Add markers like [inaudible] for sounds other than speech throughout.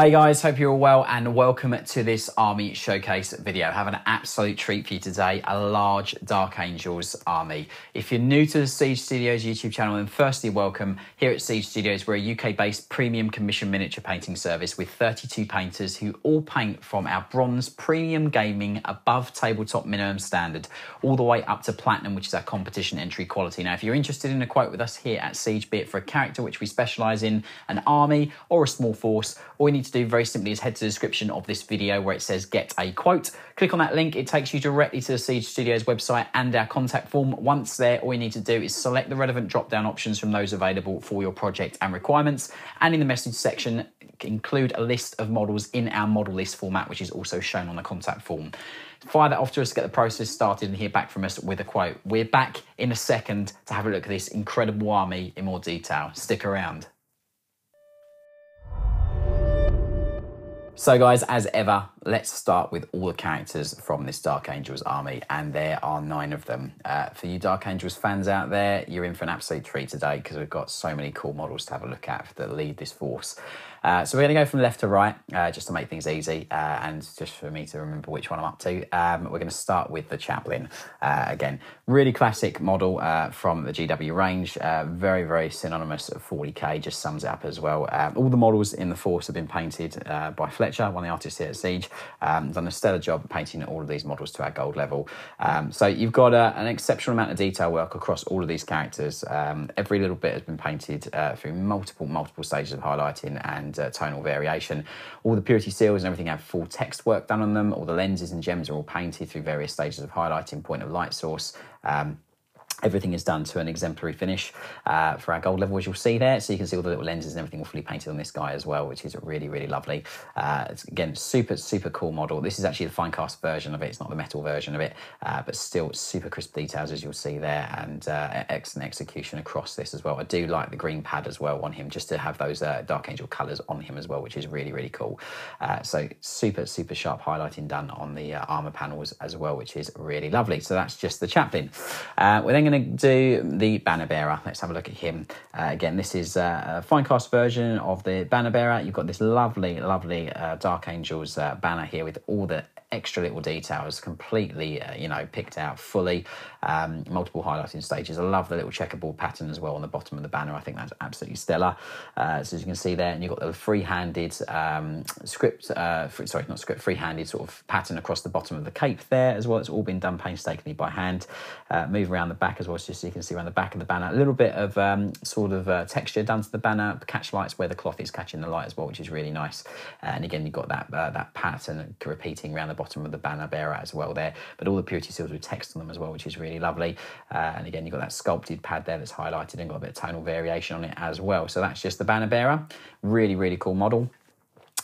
Hey guys, hope you're all well and welcome to this Army Showcase video. Have an absolute treat for you today, a large Dark Angels army. If you're new to the Siege Studios YouTube channel, then firstly welcome. Here at Siege Studios, we're a UK-based premium commission miniature painting service with 32 painters who all paint from our bronze premium gaming above tabletop minimum standard, all the way up to platinum, which is our competition entry quality. Now, if you're interested in a quote with us here at Siege, be it for a character which we specialise in, an army or a small force, all you need to do very simply is head to the description of this video where it says get a quote. Click on that link, it takes you directly to the Siege Studios website and our contact form. Once there, all you need to do is select the relevant drop down options from those available for your project and requirements. And in the message section, include a list of models in our model list format, which is also shown on the contact form. Fire that off to us, get the process started, and hear back from us with a quote. We're back in a second to have a look at this incredible army in more detail. Stick around. So, guys, as ever, let's start with all the characters from this Dark Angels army, and there are nine of them. Uh, for you Dark Angels fans out there, you're in for an absolute treat today because we've got so many cool models to have a look at that lead this force. Uh, so we're going to go from left to right uh, just to make things easy uh, and just for me to remember which one I'm up to. Um, we're going to start with the Chaplain. Uh, again, really classic model uh, from the GW range. Uh, very, very synonymous of 40k, just sums it up as well. Um, all the models in the force have been painted by Fletcher, one of the artists here at Siege. Um, done a stellar job painting all of these models to our gold level. Um, so you've got an exceptional amount of detail work across all of these characters. Um, every little bit has been painted through multiple, multiple stages of highlighting and and uh, tonal variation. All the purity seals and everything have full text work done on them. All the lenses and gems are all painted through various stages of highlighting, point of light source. Um, Everything is done to an exemplary finish uh, for our gold level, as you'll see there. So you can see all the little lenses and everything all fully painted on this guy as well, which is really, really lovely. Uh, it's, again, super, super cool model. This is actually the Finecast version of it. It's not the metal version of it, uh, but still super crisp details, as you'll see there, and uh, excellent execution across this as well. I do like the green pad as well on him, just to have those uh, Dark Angel colours on him as well, which is really, really cool. Uh, so super, super sharp highlighting done on the armour panels as well, which is really lovely. So that's just the chaplain. we're then going to do the banner bearer. Let's have a look at him. Uh, again, this is uh, a Finecast version of the banner bearer. You've got this lovely, lovely uh, Dark Angels uh, banner here with all the extra little details completely uh, you know picked out fully. Um, multiple highlighting stages. I love the little checkerboard pattern as well on the bottom of the banner. I think that's absolutely stellar. Uh, so as you can see there and you've got the free-handed um, script uh, free, sorry not script free-handed sort of pattern across the bottom of the cape there as well. It's all been done painstakingly by hand. Uh, move around the back as well so you can see around the back of the banner a little bit of um, sort of uh, texture done to the banner. Catch lights where the cloth is catching the light as well which is really nice. And again you've got that uh, that pattern repeating around the bottom of the banner bearer as well there. But all the purity seals with text on them as well, which is really lovely. Uh, and again, you've got that sculpted pad there that's highlighted and got a bit of tonal variation on it as well. So that's just the banner bearer. Really, really cool model.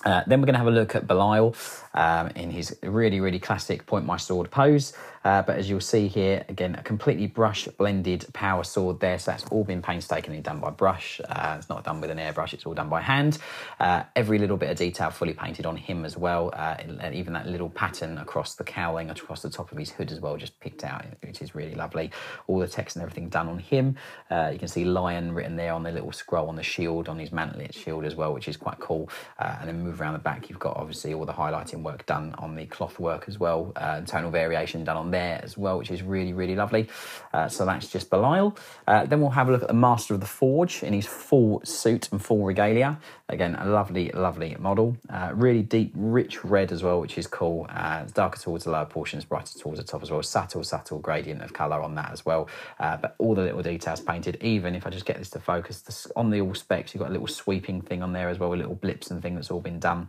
Uh, then we're going to have a look at Belial um, in his really, really classic point my sword pose. Uh, but as you'll see here, again, a completely brush blended power sword there. So that's all been painstakingly done by brush. Uh, it's not done with an airbrush, it's all done by hand. Uh, every little bit of detail fully painted on him as well. Uh, even that little pattern across the cowling, across the top of his hood as well, just picked out, which is really lovely. All the text and everything done on him. Uh, you can see lion written there on the little scroll on the shield, on his mantlet shield as well, which is quite cool. Uh, and then move around the back, you've got obviously all the highlighting work done on the cloth work as well, tonal variation done on there as well, which is really, really lovely. Uh, so that's just Belial. Uh, then we'll have a look at the Master of the Forge in his full suit and full regalia. Again, a lovely, lovely model. Uh, really deep, rich red as well, which is cool. Uh, darker towards the lower portions, brighter towards the top as well. Subtle, subtle gradient of colour on that as well. Uh, but all the little details painted, even if I just get this to focus, on the auspex, you've got a little sweeping thing on there as well, with little blips and thing that's all been done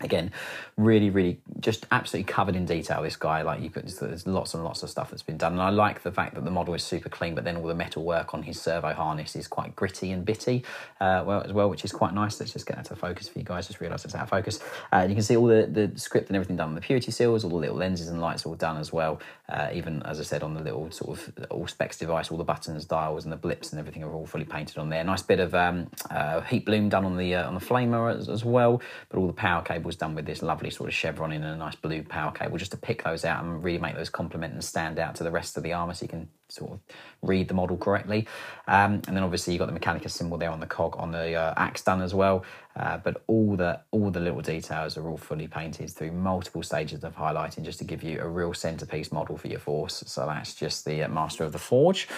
again really really just absolutely covered in detail this guy. Like you could there's lots and lots of stuff that's been done. And i like the fact that the model is super clean but then all the metal work on his servo harness is quite gritty and bitty uh, well as well which is quite nice. Let's just get that to focus for you guys. Just realize it's out of focus. Uh, you can see all the the script and everything done on the purity seals all the little lenses and lights all done as well. Uh, even as i said on the little sort of auspex device all the buttons dials and the blips and everything are all fully painted on there. Nice bit of um, uh, heat bloom done on the uh, on the flamer as, as well but all the power cables done with this lovely sort of chevron in a nice blue power cable just to pick those out and really make those complement and stand out to the rest of the armour so you can sort of read the model correctly. Um, and then obviously you've got the Mechanicus symbol there on the cog on the uh, axe done as well. Uh, but all the all the little details are all fully painted through multiple stages of highlighting just to give you a real centerpiece model for your force. So that's just the uh, Master of the Forge.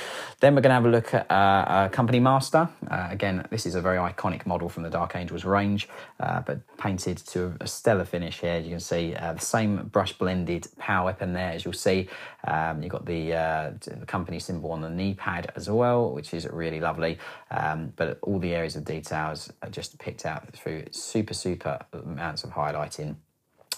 Then we're going to have a look at uh, Company Master. Uh, again, this is a very iconic model from the Dark Angels range, uh, but painted to a stellar finish here. You can see the same brush blended power weapon there as you'll see. Um, you've got the, company symbol on the knee pad as well, which is really lovely. Um, but all the areas of details are just picked out through super, super amounts of highlighting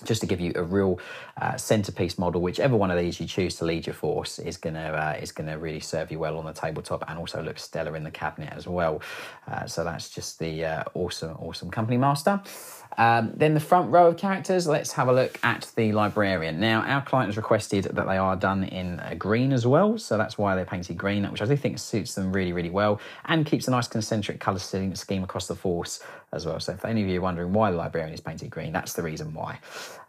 just to give you a real uh, centerpiece model, whichever one of these you choose to lead your force is gonna uh, is gonna really serve you well on the tabletop and also look stellar in the cabinet as well. Uh, so that's just the uh, awesome, awesome company master. Um, then the front row of characters, let's have a look at the librarian. Now, our client has requested that they are done in green as well, so that's why they're painted green, which I do think suits them really, really well and keeps a nice concentric colour scheme across the force as well. So if any of you are wondering why the librarian is painted green, that's the reason why.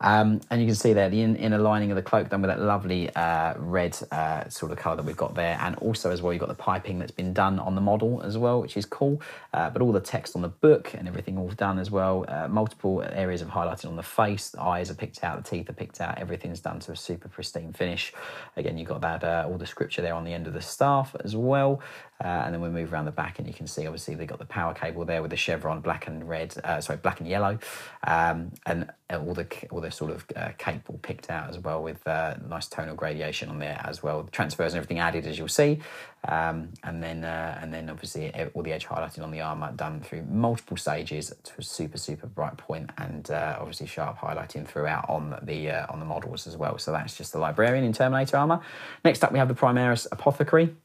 Um, and you can see there the in, inner lining of the cloak done with that lovely uh, red uh, sort of colour that we've got there. And also as well, you've got the piping that's been done on the model as well, which is cool. Uh, but all the text on the book and everything all done as well. Uh, multiple multiple areas of highlighting on the face. The eyes are picked out, the teeth are picked out. Everything's done to a super pristine finish. Again, you've got that uh, all the scripture there on the end of the staff as well. Uh, and then we move around the back, and you can see obviously they've got the power cable there with the chevron black and red, uh, sorry, black and yellow, um, and all the all the sort of uh, all picked out as well with uh, nice tonal gradation on there as well. The transfers and everything added as you'll see, um, and then uh, and then obviously all the edge highlighting on the armor done through multiple stages to a super super bright point, and uh, obviously sharp highlighting throughout on the on the models as well. So that's just the librarian in Terminator armor. Next up, we have the Primaris Apothecary.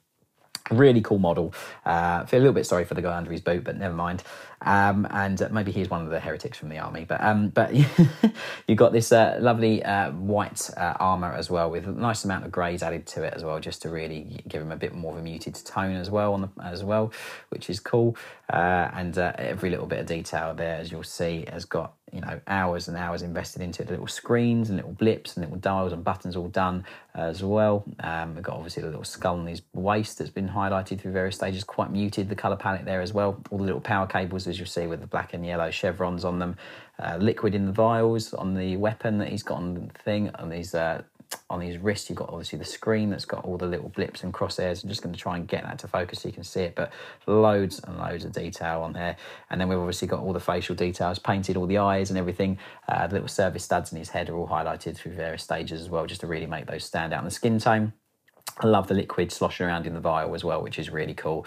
Really cool model. Uh, feel a little bit sorry for the guy under his boot, but never mind. Um, and maybe he's one of the heretics from the army. But um, but [laughs] you've got this uh, lovely uh, white uh, armor as well, with a nice amount of greys added to it as well, just to really give him a bit more of a muted tone as well on the, as well, which is cool. Uh, and uh, every little bit of detail there, as you'll see, has got you know hours and hours invested into it. The little screens and little blips and little dials and buttons all done as well. Um, we've got obviously the little skull on his waist that's been highlighted through various stages, quite muted the color palette there as well. All the little power cables as you'll see with the black and yellow chevrons on them. Uh, liquid in the vials on the weapon that he's got on the thing on these uh, on his wrist, you've got obviously the screen that's got all the little blips and crosshairs. I'm just going to try and get that to focus so you can see it, but loads and loads of detail on there. And then we've obviously got all the facial details painted, all the eyes and everything. Uh, the little service studs in his head are all highlighted through various stages as well, just to really make those stand out. And the skin tone I love the liquid sloshing around in the vial as well, which is really cool.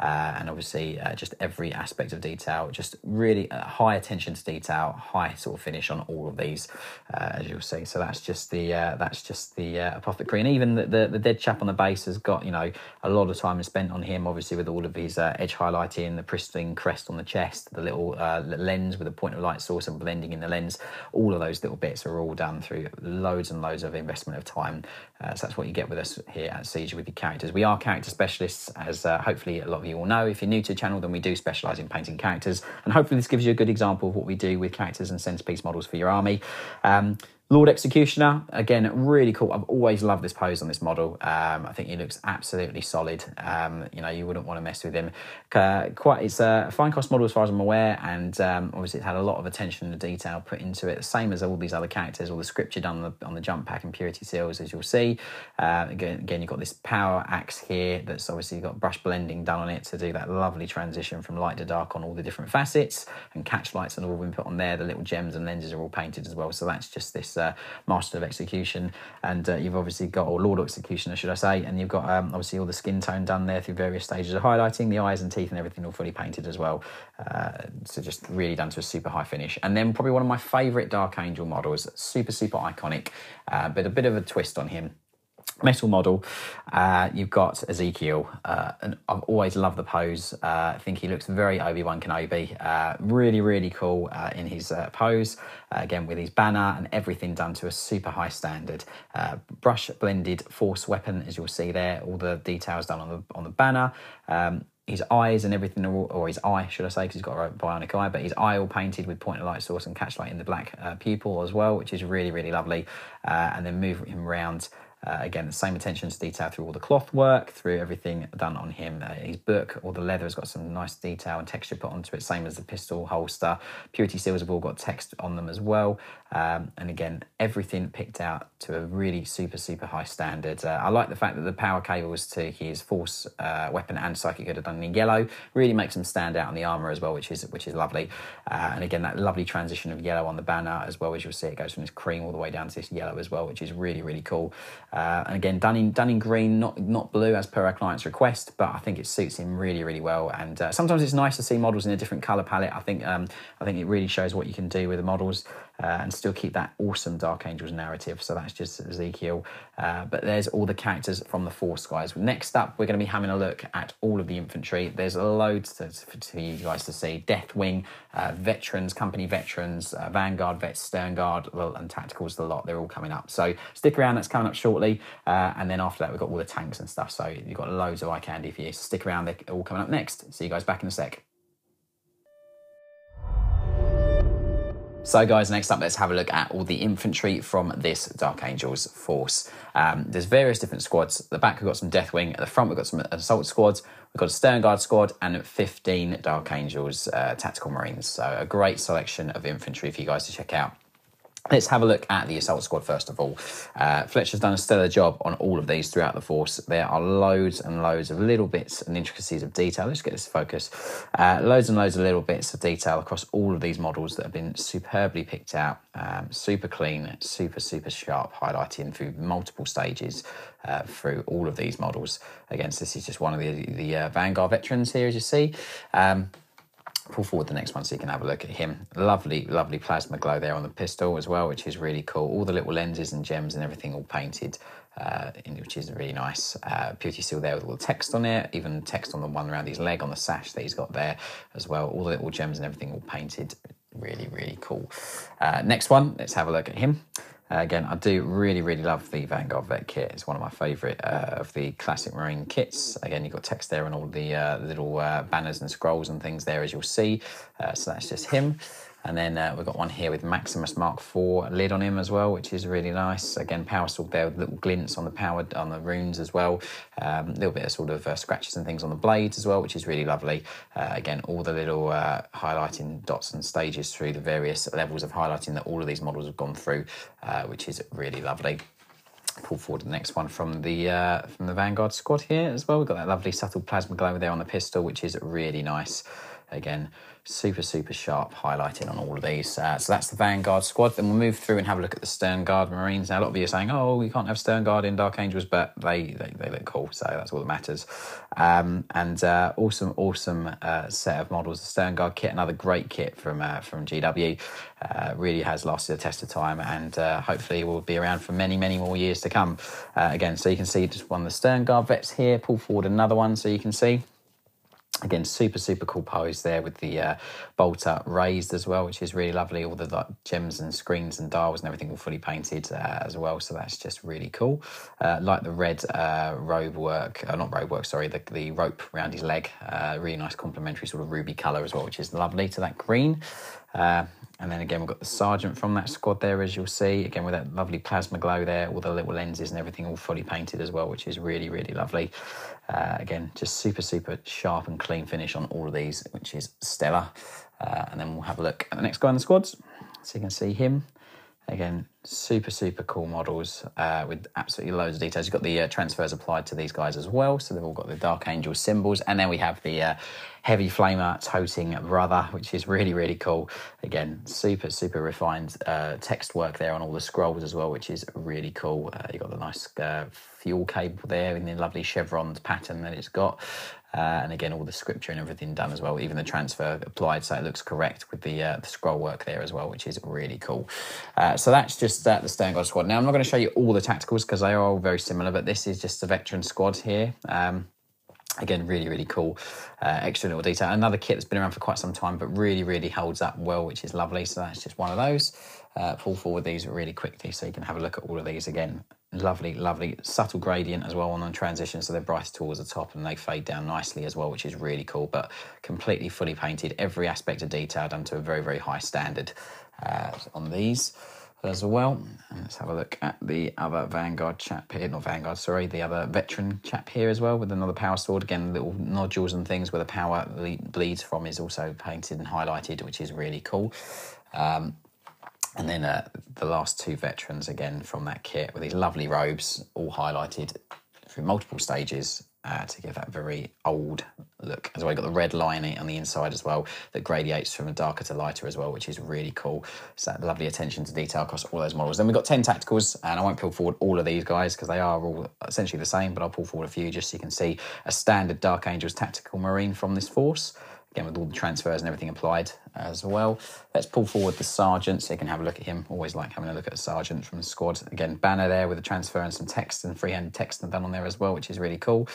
Uh, and obviously, uh, just every aspect of detail, just really uh, high attention to detail, high sort of finish on all of these, uh, as you'll see. So that's just the uh, that's just the uh, apothecary, and even the, the, the dead chap on the base has got you know a lot of time spent on him. Obviously, with all of his edge highlighting, the pristine crest on the chest, the little lens with a point of light source and blending in the lens. All of those little bits are all done through loads and loads of investment of time. so that's what you get with us here at Siege with your characters. We are character specialists, as hopefully a lot of you will know. If you're new to the channel, then we do specialise in painting characters, and hopefully this gives you a good example of what we do with characters and centerpiece models for your army. Um, Lord Executioner, again, really cool. I've always loved this pose on this model. Um, I think he looks absolutely solid. Um, you know, you wouldn't want to mess with him. Uh, quite, it's a Finecast model as far as I'm aware, and um, obviously it had a lot of attention and detail put into it. Same as all these other characters, all the scripture done on the, on the jump pack and purity seals, as you'll see. Uh, again, again, you've got this power axe here that's obviously got brush blending done on it to do that lovely transition from light to dark on all the different facets, and catch lights and all been put on there. The little gems and lenses are all painted as well. So that's just this uh, Master of Execution, and uh, you've obviously got, or Lord Executioner, should I say, and you've got um, obviously all the skin tone done there through various stages of highlighting, the eyes and teeth and everything all fully painted as well. Uh, so just really done to a super high finish. And then probably one of my favourite Dark Angel models, super, super iconic, uh, but a bit of a twist on him metal model. Uh, you've got Ezekiel, uh, and I've always loved the pose. Uh, I think he looks very Obi Wan Kenobi. Uh, really, really cool uh, in his uh, pose. again, with his banner and everything done to a super high standard. brush blended force weapon, as you'll see there. All the details done on the on the banner. Um, his eyes and everything, or his eye, should I say, because he's got a bionic eye, but his eye all painted with point of light source and catch light in the black pupil as well, which is really, really lovely. And then move him around Uh, again, the same attention to detail through all the cloth work, through everything done on him. Uh, his book, all the leather has got some nice detail and texture put onto it, same as the pistol holster. Purity seals have all got text on them as well. Um, and again, everything picked out to a really super, super high standard. Uh, I like the fact that the power cables to his force uh, weapon and psychic hood are done in yellow. Really makes them stand out on the armor as well, which is which is lovely. Uh, and again, that lovely transition of yellow on the banner as well as you'll see it goes from this cream all the way down to this yellow as well, which is really, really cool. Uh, and again, done in, done in green, not, not blue as per our client's request, but I think it suits him really, really well. And uh, sometimes it's nice to see models in a different color palette. I think, um, I think it really shows what you can do with the models uh, and still keep that awesome Dark Angels narrative. So that's just Ezekiel. Uh, but there's all the characters from the Force, guys. Next up, we're going to be having a look at all of the infantry. There's loads to, for you guys to see. Deathwing, uh, veterans, company veterans, uh, Vanguard vets, Sternguard, and Tacticals, the lot. They're all coming up. So stick around. That's coming up shortly. Uh, and then after that, we've got all the tanks and stuff. So you've got loads of eye candy for you. So stick around. They're all coming up next. See you guys back in a sec. So guys, next up, let's have a look at all the infantry from this Dark Angels force. Um, there's various different squads. At the back, we've got some Deathwing. At the front, we've got some assault squads. We've got a Sternguard squad and 15 Dark Angels uh, tactical marines. So a great selection of infantry for you guys to check out. Let's have a look at the assault squad first of all. Uh, Fletcher's done a stellar job on all of these throughout the force. There are loads and loads of little bits and intricacies of detail. Let's get this focus. Uh, loads and loads of little bits of detail across all of these models that have been superbly picked out. Um, super clean, super, super sharp, highlighting through multiple stages uh, through all of these models. Again, this is just one of the, the uh, Vanguard veterans here, as you see. Um, pull forward the next one so you can have a look at him. Lovely, lovely plasma glow there on the pistol as well, which is really cool. All the little lenses and gems and everything all painted, uh, which is really nice. Uh, Purity seal there with all the text on it, even text on the one around his leg on the sash that he's got there as well. All the little gems and everything all painted. Really, really cool. Uh, next one, let's have a look at him. Uh, again, I do really, really love the Vanguard Vet kit. It's one of my favourite uh, of the classic Marine kits. Again, you've got text there and all the uh, little uh, banners and scrolls and things there, as you'll see. Uh, so that's just him. And then uh, we've got one here with Maximus Mark IV lid on him as well, which is really nice. Again, power sword there with little glints on the power on the runes as well. A um, little bit of sort of uh, scratches and things on the blades as well, which is really lovely. Uh, again, all the little uh, highlighting dots and stages through the various levels of highlighting that all of these models have gone through, uh, which is really lovely pull forward the next one from the uh, from the Vanguard squad here as well. We've got that lovely subtle plasma glow there on the pistol, which is really nice. Again, super, super sharp highlighting on all of these. Uh, so that's the Vanguard squad. Then we'll move through and have a look at the Sternguard Marines. Now, a lot of you are saying, oh, we can't have Sternguard in Dark Angels, but they, they, they look cool, so that's all that matters. Um, and uh, awesome, awesome uh, set of models. The Sternguard kit, another great kit from, uh, from GW. Uh, really has lasted a test of time and uh, hopefully will be around for many, many more years to come. again, so you can see just one of the Sternguard vets here. Pull forward another one so you can see. Again, super, super cool pose there with the uh, bolter raised as well, which is really lovely. All the like, gems and screens and dials and everything all fully painted uh, as well. So that's just really cool. Uh, like the red uh, robe work, uh, not robe work, sorry, the, the rope around his leg. Uh, really nice complementary sort of ruby colour as well, which is lovely to that green. And then again, we've got the sergeant from that squad there, as you'll see. Again, with that lovely plasma glow there, all the little lenses and everything all fully painted as well, which is really, really lovely. Uh, again, just super, super sharp and clean finish on all of these, which is stellar. Uh, and then we'll have a look at the next guy in the squads. So you can see him. Again, super, super cool models uh, with absolutely loads of details. You've got the uh, transfers applied to these guys as well. So they've all got the Dark Angel symbols. And then we have the uh, Heavy Flamer toting brother, which is really, really cool. Again, super, super refined uh, text work there on all the scrolls as well, which is really cool. Uh, you've got the nice uh, fuel cable there in the lovely chevrons pattern that it's got. Uh, and again, all the scripture and everything done as well, even the transfer applied so it looks correct with the, uh, the scroll work there as well, which is really cool. Uh, so that's just the Sternguard squad. Now, I'm not going to show you all the tacticals because they are all very similar, but this is just the veteran squad here. Um, Again, really, really cool. Uh, extra little detail. Another kit that's been around for quite some time, but really, really holds up well, which is lovely. So that's just one of those. Uh, pull forward these really quickly so you can have a look at all of these again. Lovely, lovely, subtle gradient as well on the transition, so they're brighter towards the top and they fade down nicely as well, which is really cool. But completely fully painted, every aspect of detail done to a very, very high standard uh, on these. as well. And let's have a look at the other Vanguard chap here, not Vanguard, sorry, the other veteran chap here as well with another power sword. Again, little nodules and things where the power bleeds from is also painted and highlighted, which is really cool. Um, and then uh, the last two veterans again from that kit with these lovely robes, all highlighted through multiple stages uh, to give that very old look. As well, you've got the red lining on the inside as well that gradiates from a darker to lighter as well, which is really cool. So that lovely attention to detail across all those models. Then we've got 10 tacticals, and I won't pull forward all of these guys because they are all essentially the same, but I'll pull forward a few just so you can see a standard Dark Angels tactical marine from this force again with all the transfers and everything applied as well. Let's pull forward the sergeant so you can have a look at him. Always like having a look at a sergeant from the squad. Again, banner there with the transfer and some text and freehand text and done on there as well, which is really cool.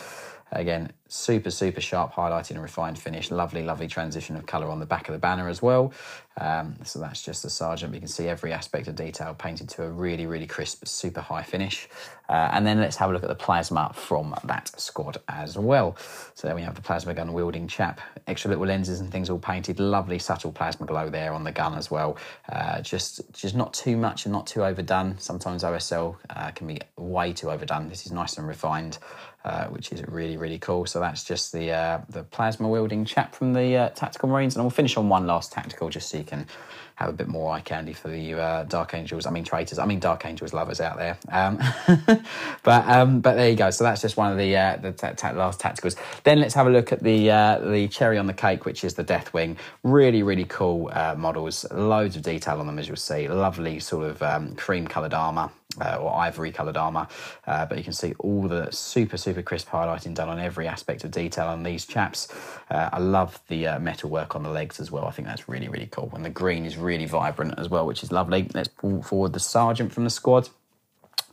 Again, super, super sharp highlighting and refined finish. Lovely, lovely transition of colour on the back of the banner as well. Um, so that's just the Sergeant. You can see every aspect of detail painted to a really, really crisp, super high finish. Uh, and then let's have a look at the plasma from that squad as well. So there we have the plasma gun wielding chap. Extra little lenses and things all painted. Lovely, subtle plasma glow there on the gun as well. Uh, just, just not too much and not too overdone. Sometimes OSL uh, can be way too overdone. This is nice and refined. Uh, which is really really cool. So that's just the uh, the plasma wielding chap from the uh, Tactical Marines, and we'll finish on one last tactical just so you can have a bit more eye candy for the uh, Dark Angels. I mean traitors. I mean Dark Angels lovers out there. Um, [laughs] but um, but there you go. So that's just one of the uh, the last tacticals. Then let's have a look at the uh, the cherry on the cake, which is the Deathwing. Really really cool uh, models. Loads of detail on them as you'll see. Lovely sort of um, cream coloured armour. Uh, or ivory coloured armour, uh, but you can see all the super super crisp highlighting done on every aspect of detail on these chaps. Uh, I love the uh, metal work on the legs as well. I think that's really really cool, and the green is really vibrant as well, which is lovely. Let's pull forward the sergeant from the squad.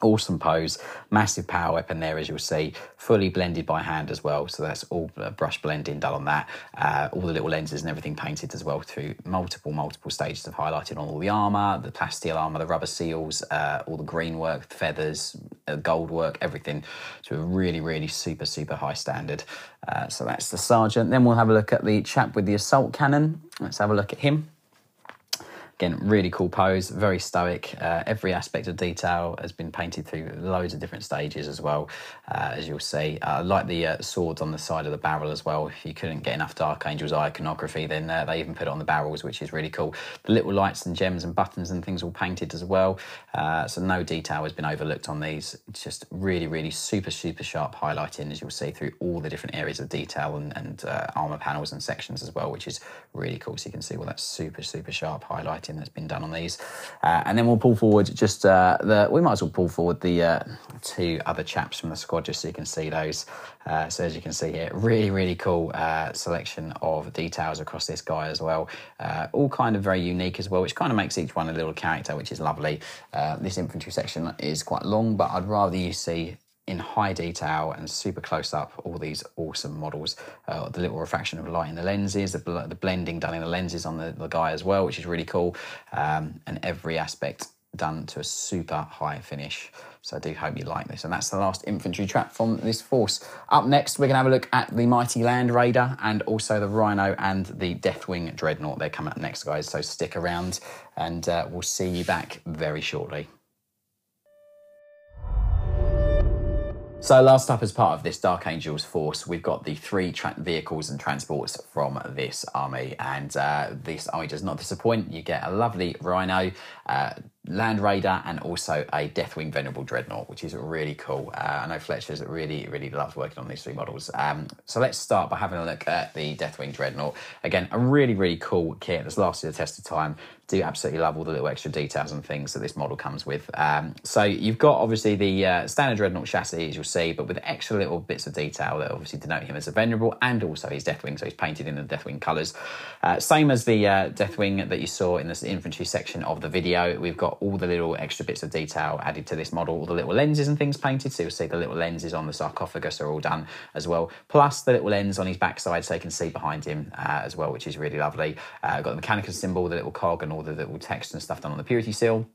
Awesome pose, massive power weapon there, as you'll see, fully blended by hand as well. So that's all brush blending done on that. Uh, all the little lenses and everything painted as well through multiple, multiple stages of highlighting on all the armor, the plasteel armor, the rubber seals, uh, all the green work, the feathers, uh, gold work, everything to a really, really super, super high standard. Uh, so that's the sergeant. Then we'll have a look at the chap with the assault cannon. Let's have a look at him. Again, really cool pose, very stoic. Uh, every aspect of detail has been painted through loads of different stages as well, uh, as you'll see. I uh, like the uh, swords on the side of the barrel as well. If you couldn't get enough Dark Angels iconography, then uh, they even put it on the barrels, which is really cool. The little lights and gems and buttons and things all painted as well. Uh, so no detail has been overlooked on these. It's just really, really super, super sharp highlighting, as you'll see, through all the different areas of detail and, and armor panels and sections as well, which is really cool. So you can see all that super, super sharp highlighting that's been done on these. Uh, and then we'll pull forward just uh, the, we might as well pull forward the uh, two other chaps from the squad just so you can see those. Uh, so as you can see here, really, really cool uh, selection of details across this guy as well. Uh, all kind of very unique as well, which kind of makes each one a little character, which is lovely. this infantry section is quite long, but I'd rather you see in high detail and super close up all these awesome models. Uh, the little refraction of light in the lenses, the, bl the blending done in the lenses on the, the, guy as well, which is really cool, um, and every aspect done to a super high finish. So I do hope you like this. And that's the last infantry trap from this force. Up next, we're going to have a look at the Mighty Land Raider and also the Rhino and the Deathwing Dreadnought. They're coming up next, guys. So stick around and uh, we'll see you back very shortly. So last up as part of this Dark Angels force, we've got the three vehicles and transports from this army. And uh, this army does not disappoint. You get a lovely Rhino, uh, Land Raider and also a Deathwing Venerable Dreadnought, which is really cool. Uh, I know Fletcher's really, really loved working on these three models. Um, so let's start by having a look at the Deathwing Dreadnought. Again, a really, really cool kit that's lasted the test of time. Do absolutely love all the little extra details and things that this model comes with. Um, so you've got obviously the uh, standard Dreadnought chassis, as you'll see, but with extra little bits of detail that obviously denote him as a Venerable and also his Deathwing, so he's painted in the Deathwing colours. Uh, same as the uh, Deathwing that you saw in the infantry section of the video. We've got all the little extra bits of detail added to this model, all the little lenses and things painted. So you'll see the little lenses on the sarcophagus are all done as well, plus the little lens on his backside so you can see behind him uh, as well, which is really lovely. Uh, got the Mechanicus symbol, the little cog, and all the little text and stuff done on the purity seal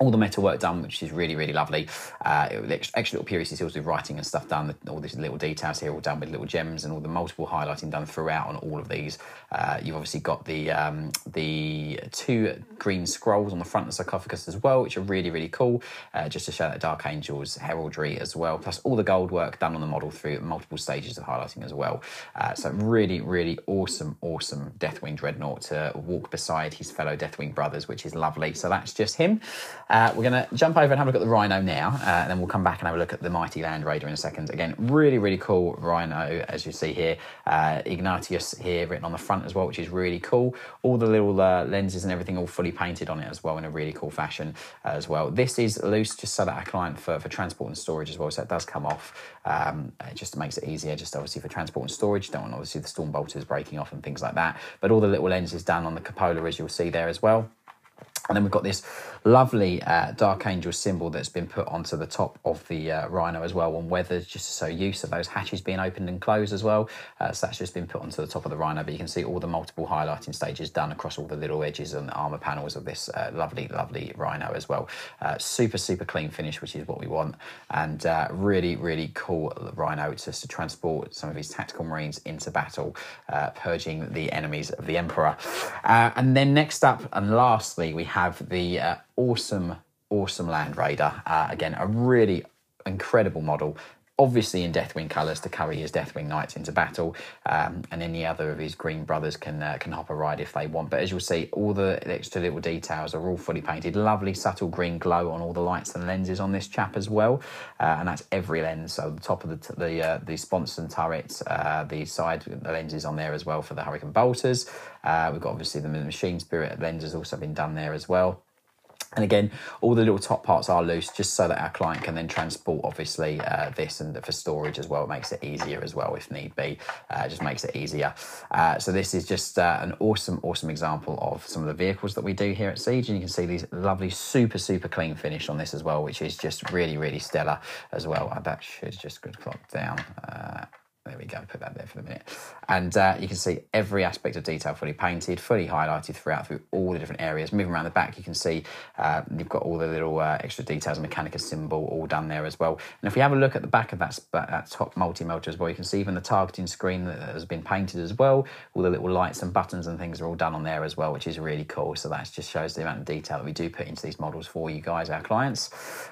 all the metal work done, which is really, really lovely. Uh, extra little purity seals with writing and stuff done. All these little details here, all done with little gems, and all the multiple highlighting done throughout on all of these. Uh, you've obviously got the um, the two green scrolls on the front of the sarcophagus as well, which are really, really cool, uh, just to show that Dark Angel's heraldry as well. Plus all the gold work done on the model through multiple stages of highlighting as well. Uh, so really, really awesome, awesome Deathwing Dreadnought to walk beside his fellow Deathwing brothers, which is lovely. So that's just him. Uh, we're going to jump over and have a look at the Rhino now, uh, and then we'll come back and have a look at the Mighty Land Raider in a second. Again, really, really cool Rhino, as you see here. Uh, Ignatius here written on the front as well, which is really cool. All the little uh, lenses and everything all fully painted on it as well in a really cool fashion uh, as well. This is loose just so that our client for, for transport and storage as well, so it does come off. Um, it just makes it easier, just obviously for transport and storage. Don't want obviously the storm bolters breaking off and things like that. But all the little lenses done on the cupola, as you'll see there as well. And then we've got this lovely uh, Dark Angel symbol that's been put onto the top of the uh, Rhino as well on weathers, just to show use of those hatches being opened and closed as well. Uh, so that's just been put onto the top of the Rhino, but you can see all the multiple highlighting stages done across all the little edges and armour panels of this uh, lovely, lovely Rhino as well. Uh, super, super clean finish, which is what we want. And uh, really, really cool Rhino just to transport some of his tactical marines into battle, purging the enemies of the Emperor. and then next up and lastly, we have the uh, awesome, awesome Land Raider. Uh, again, a really incredible model obviously in Deathwing colours to carry his Deathwing Knights into battle, um, and any other of his green brothers can uh, can hop a ride if they want. But as you'll see, all the extra little details are all fully painted. Lovely subtle green glow on all the lights and lenses on this chap as well, uh, and that's every lens. So the top of the the uh, the sponson turrets, uh, the side lenses on there as well for the Hurricane bolters. Uh, we've got obviously the Machine Spirit lenses also been done there as well. And again, all the little top parts are loose just so that our client can then transport, obviously, uh, this and for storage as well. It makes it easier as well if need be. Uh, just makes it easier. Uh, so this is just uh, an awesome, awesome example of some of the vehicles that we do here at Siege. And you can see these lovely, super, super clean finish on this as well, which is just really, really stellar as well. That should just clock down. There we go, put that there for the minute. And uh, you can see every aspect of detail fully painted, fully highlighted throughout through all the different areas. Moving around the back, you can see uh, you've got all the little uh, extra details, Mechanicus symbol all done there as well. And if we have a look at the back of that, that top multi-melter as well, you can see even the targeting screen that has been painted as well. All the little lights and buttons and things are all done on there as well, which is really cool. So that just shows the amount of detail that we do put into these models for you guys, our clients.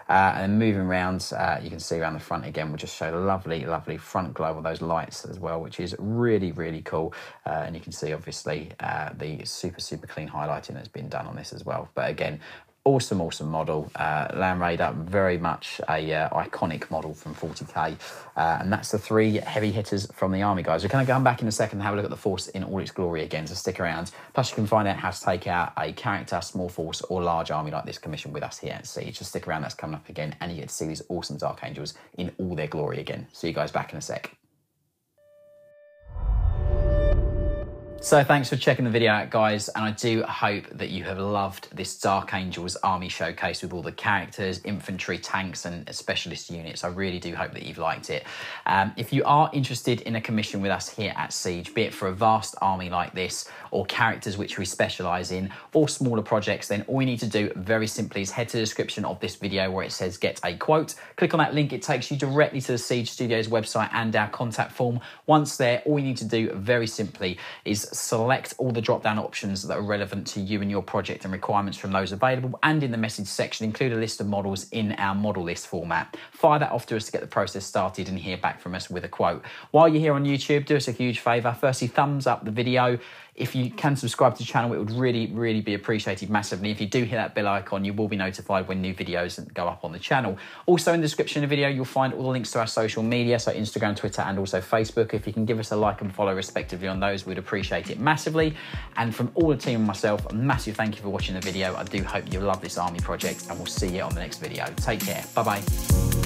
Uh, and then moving around, uh, you can see around the front again, we'll just show the lovely, lovely front glow of those lights as well, which is really, really cool. Uh, and you can see, obviously, uh, the super, super clean highlighting that's been done on this as well. But again, awesome, awesome model. Uh, Land Raider, very much a uh, iconic model from 40k, uh, and that's the three heavy hitters from the army, guys. We're going to come back in a second and have a look at the force in all its glory again. So stick around. Plus, you can find out how to take out a character, small force, or large army like this commission with us here at Siege. Just stick around. That's coming up again, and you get to see these awesome Dark Angels in all their glory again. See you guys back in a sec. So thanks for checking the video out guys and I do hope that you have loved this Dark Angels army showcase with all the characters, infantry, tanks and specialist units. I really do hope that you've liked it. Um, if you are interested in a commission with us here at Siege, be it for a vast army like this or characters which we specialise in or smaller projects, then all you need to do very simply is head to the description of this video where it says get a quote. Click on that link, it takes you directly to the Siege Studios website and our contact form. Once there, all you need to do very simply is select all the drop down options that are relevant to you and your project and requirements from those available. And in the message section, include a list of models in our model list format. Fire that off to us to get the process started and hear back from us with a quote. While you're here on YouTube, do us a huge favour. Firstly, thumbs up the video if you can subscribe to the channel, it would really, really be appreciated massively. If you do hit that bell icon, you will be notified when new videos go up on the channel. Also in the description of the video, you'll find all the links to our social media, so Instagram, Twitter, and also Facebook. If you can give us a like and follow respectively on those, we'd appreciate it massively. And from all the team and myself, a massive thank you for watching the video. I do hope you love this army project, and we'll see you on the next video. Take care. Bye-bye.